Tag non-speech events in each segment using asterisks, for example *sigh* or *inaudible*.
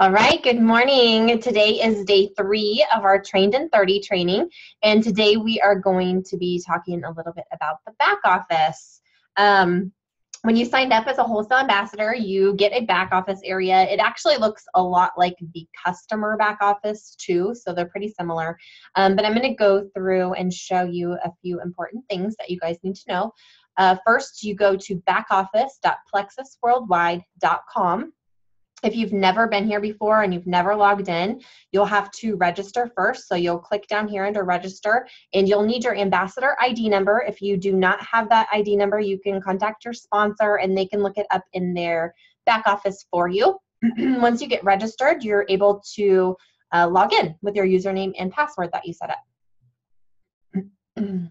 All right, good morning. Today is day three of our Trained in 30 training, and today we are going to be talking a little bit about the back office. Um, when you signed up as a wholesale ambassador, you get a back office area. It actually looks a lot like the customer back office too, so they're pretty similar. Um, but I'm going to go through and show you a few important things that you guys need to know. Uh, first, you go to backoffice.plexusworldwide.com if you've never been here before and you've never logged in, you'll have to register first. So you'll click down here under register and you'll need your ambassador ID number. If you do not have that ID number, you can contact your sponsor and they can look it up in their back office for you. *clears throat* Once you get registered, you're able to uh, log in with your username and password that you set up. *clears throat*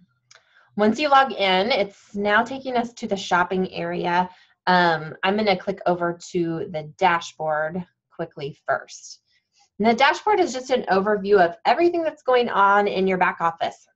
Once you log in, it's now taking us to the shopping area um, I'm going to click over to the dashboard quickly first. And the dashboard is just an overview of everything that's going on in your back office.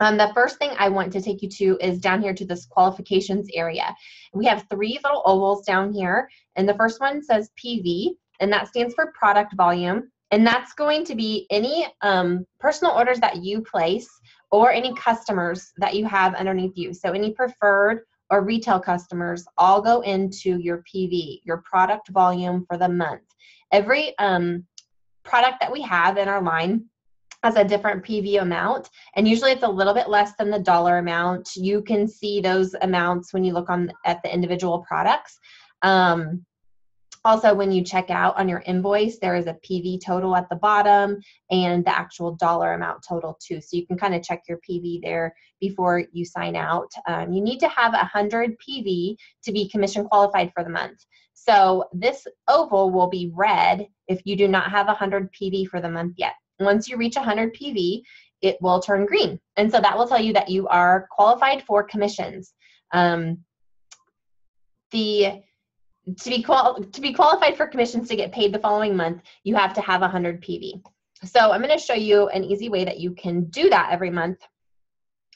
Um, the first thing I want to take you to is down here to this qualifications area. We have three little ovals down here, and the first one says PV, and that stands for product volume. And that's going to be any um, personal orders that you place or any customers that you have underneath you. So any preferred or retail customers all go into your PV, your product volume for the month. Every um, product that we have in our line has a different PV amount, and usually it's a little bit less than the dollar amount. You can see those amounts when you look on at the individual products. Um, also, when you check out on your invoice, there is a PV total at the bottom and the actual dollar amount total too. So you can kind of check your PV there before you sign out. Um, you need to have 100 PV to be commission qualified for the month. So this oval will be red if you do not have 100 PV for the month yet. Once you reach 100 PV, it will turn green. And so that will tell you that you are qualified for commissions. Um, the to be qual- to be qualified for commissions to get paid the following month, you have to have 100 PV. So I'm going to show you an easy way that you can do that every month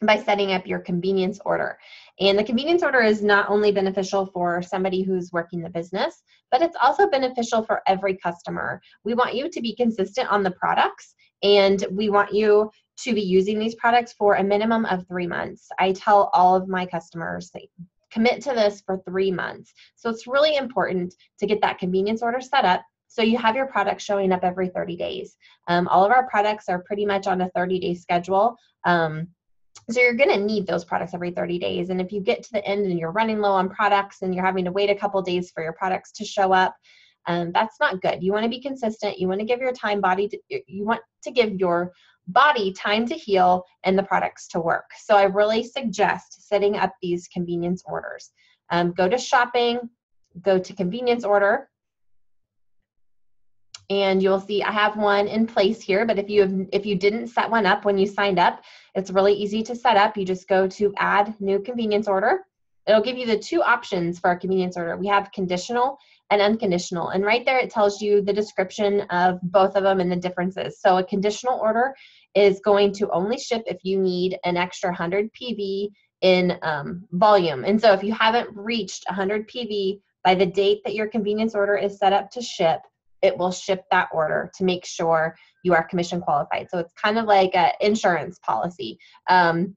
by setting up your convenience order. And the convenience order is not only beneficial for somebody who's working the business, but it's also beneficial for every customer. We want you to be consistent on the products and we want you to be using these products for a minimum of three months. I tell all of my customers commit to this for three months. So it's really important to get that convenience order set up so you have your products showing up every 30 days. Um, all of our products are pretty much on a 30 day schedule. Um, so you're going to need those products every 30 days. And if you get to the end and you're running low on products and you're having to wait a couple days for your products to show up, um, that's not good. You want to be consistent. You want to give your time body, to, you want to give your body time to heal and the products to work. So I really suggest setting up these convenience orders. Um, go to shopping, go to convenience order, and you'll see I have one in place here, but if you have, if you didn't set one up when you signed up, it's really easy to set up. You just go to add new convenience order. It'll give you the two options for a convenience order. We have conditional and unconditional. And right there, it tells you the description of both of them and the differences. So a conditional order is going to only ship if you need an extra 100 PV in um, volume. And so if you haven't reached 100 PV by the date that your convenience order is set up to ship, it will ship that order to make sure you are commission qualified. So it's kind of like an insurance policy, um,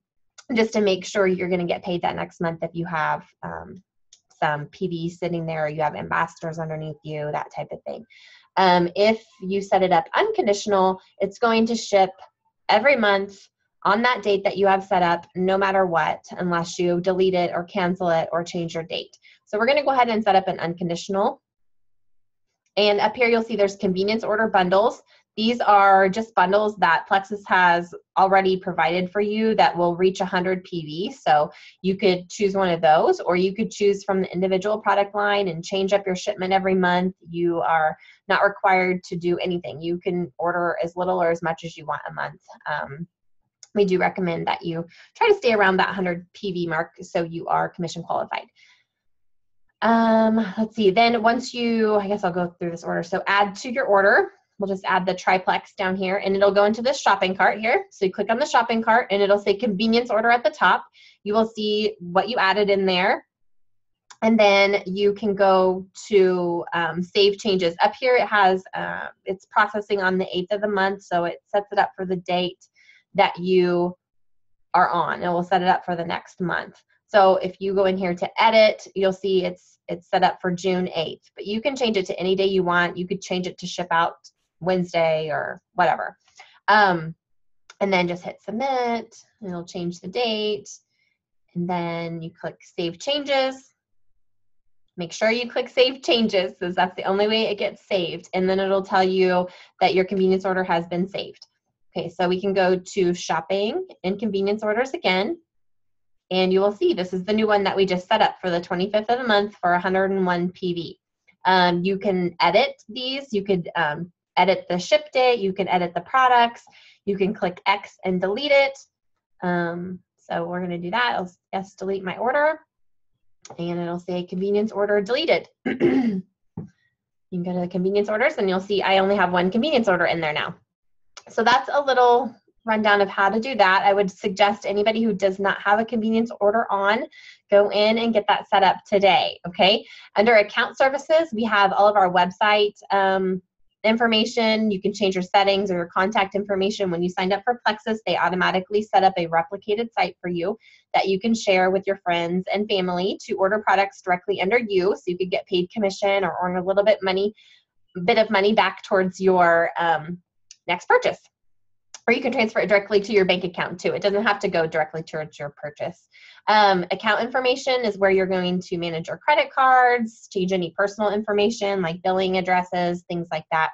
just to make sure you're going to get paid that next month if you have um, some PV sitting there, you have ambassadors underneath you, that type of thing. Um, if you set it up unconditional, it's going to ship every month on that date that you have set up, no matter what, unless you delete it or cancel it or change your date. So we're going to go ahead and set up an unconditional. And up here you'll see there's convenience order bundles. These are just bundles that Plexus has already provided for you that will reach 100 PV. So you could choose one of those, or you could choose from the individual product line and change up your shipment every month. You are not required to do anything. You can order as little or as much as you want a month. Um, we do recommend that you try to stay around that 100 PV mark so you are commission qualified. Um, let's see, then once you, I guess I'll go through this order. So add to your order, we'll just add the triplex down here and it'll go into this shopping cart here. So you click on the shopping cart and it'll say convenience order at the top. You will see what you added in there. and then you can go to um, save changes. Up here it has, uh, it's processing on the 8th of the month, so it sets it up for the date that you are on. It will set it up for the next month. So if you go in here to edit, you'll see it's it's set up for June 8th, but you can change it to any day you want. You could change it to ship out Wednesday or whatever. Um, and then just hit submit, and it'll change the date. And then you click save changes. Make sure you click save changes because that's the only way it gets saved. And then it'll tell you that your convenience order has been saved. Okay, so we can go to shopping and convenience orders again. And you will see this is the new one that we just set up for the 25th of the month for 101 PV. Um, you can edit these. You could um, edit the ship date. You can edit the products. You can click X and delete it. Um, so we're going to do that. I'll yes, delete my order. And it'll say convenience order deleted. *clears throat* you can go to the convenience orders and you'll see I only have one convenience order in there now. So that's a little rundown of how to do that. I would suggest anybody who does not have a convenience order on, go in and get that set up today, okay? Under account services, we have all of our website um, information. You can change your settings or your contact information. When you signed up for Plexus, they automatically set up a replicated site for you that you can share with your friends and family to order products directly under you so you could get paid commission or earn a little bit money bit of money back towards your um, next purchase or you can transfer it directly to your bank account too. It doesn't have to go directly towards your purchase. Um, account information is where you're going to manage your credit cards, change any personal information like billing addresses, things like that,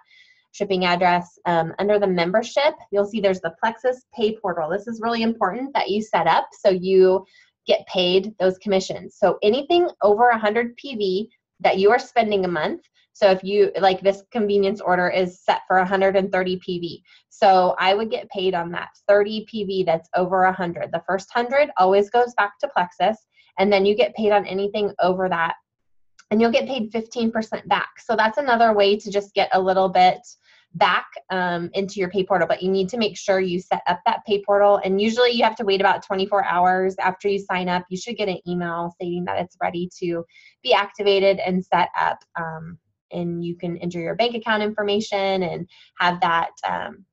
shipping address. Um, under the membership, you'll see there's the Plexus Pay Portal. This is really important that you set up so you get paid those commissions. So anything over 100 PV that you are spending a month, so if you like this convenience order is set for 130 PV. So I would get paid on that 30 PV that's over 100. The first 100 always goes back to Plexus and then you get paid on anything over that and you'll get paid 15% back. So that's another way to just get a little bit back um, into your pay portal, but you need to make sure you set up that pay portal. And usually you have to wait about 24 hours after you sign up. You should get an email stating that it's ready to be activated and set up. Um, and you can enter your bank account information and have that um,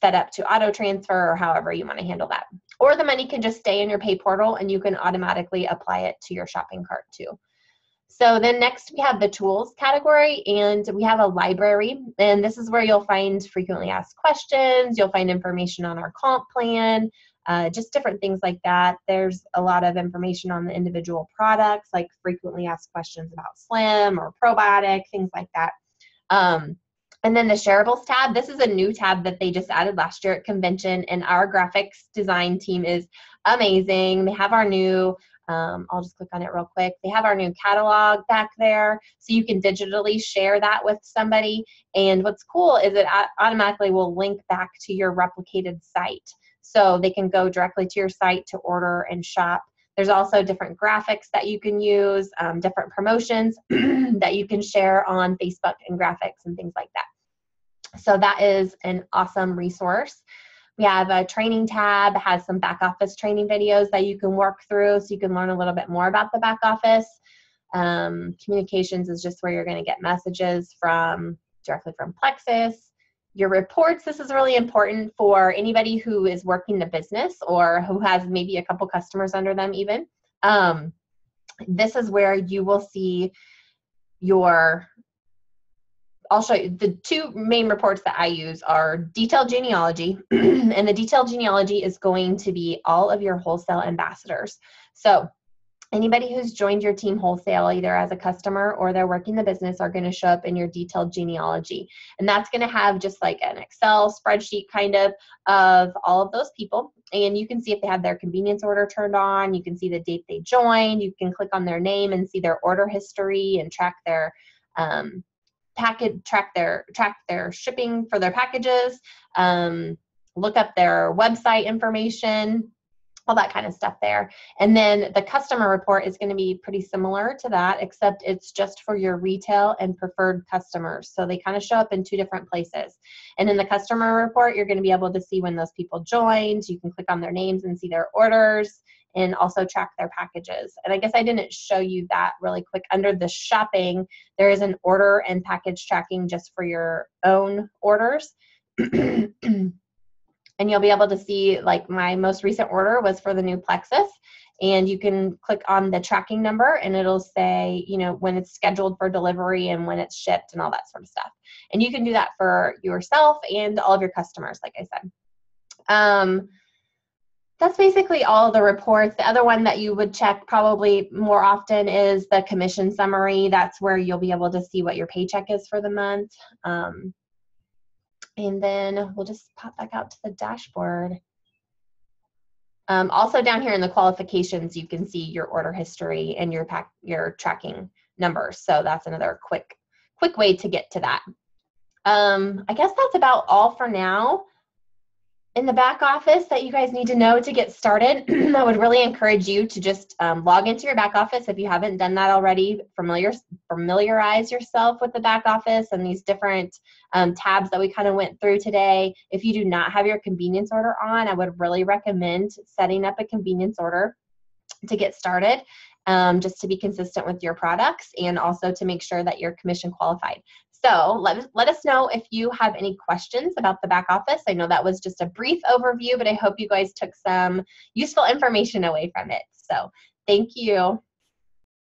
set up to auto transfer or however you want to handle that. Or the money can just stay in your pay portal and you can automatically apply it to your shopping cart too. So then next we have the tools category and we have a library and this is where you'll find frequently asked questions, you'll find information on our comp plan, uh, just different things like that. There's a lot of information on the individual products, like frequently asked questions about Slim or probiotic, things like that. Um, and then the shareables tab, this is a new tab that they just added last year at convention, and our graphics design team is amazing. They have our new, um, I'll just click on it real quick. They have our new catalog back there, so you can digitally share that with somebody. And what's cool is it automatically will link back to your replicated site so they can go directly to your site to order and shop. There's also different graphics that you can use, um, different promotions *clears throat* that you can share on Facebook and graphics and things like that. So that is an awesome resource. We have a training tab, has some back office training videos that you can work through so you can learn a little bit more about the back office. Um, communications is just where you're going to get messages from directly from Plexus your reports. This is really important for anybody who is working the business or who has maybe a couple customers under them, even. Um, this is where you will see your I'll show you the two main reports that I use are detailed genealogy, *clears throat* and the detailed genealogy is going to be all of your wholesale ambassadors. So anybody who's joined your team wholesale either as a customer or they're working the business are going to show up in your detailed genealogy. And that's going to have just like an excel spreadsheet kind of of all of those people. And you can see if they have their convenience order turned on you can see the date they joined you can click on their name and see their order history and track their um, package track their track their shipping for their packages. Um, look up their website information all that kind of stuff there. And then the customer report is going to be pretty similar to that, except it's just for your retail and preferred customers. So they kind of show up in two different places. And in the customer report, you're going to be able to see when those people joined. You can click on their names and see their orders and also track their packages. And I guess I didn't show you that really quick. Under the shopping, there is an order and package tracking just for your own orders. *clears throat* and you'll be able to see like my most recent order was for the new Plexus. And you can click on the tracking number and it'll say you know when it's scheduled for delivery and when it's shipped and all that sort of stuff. And you can do that for yourself and all of your customers like i said. Um, that's basically all the reports. The other one that you would check probably more often is the commission summary. That's where you'll be able to see what your paycheck is for the month. Um, and then we'll just pop back out to the dashboard um, also down here in the qualifications, you can see your order history and your pack, your tracking numbers. So that's another quick, quick way to get to that. Um, I guess that's about all for now in the back office that you guys need to know to get started, *clears throat* I would really encourage you to just um, log into your back office if you haven't done that already. Familiar, familiarize yourself with the back office and these different um, tabs that we kind of went through today. If you do not have your convenience order on, I would really recommend setting up a convenience order to get started. Um, just to be consistent with your products and also to make sure that you're commission qualified. So let, let us know if you have any questions about the back office. I know that was just a brief overview, but I hope you guys took some useful information away from it. So thank you.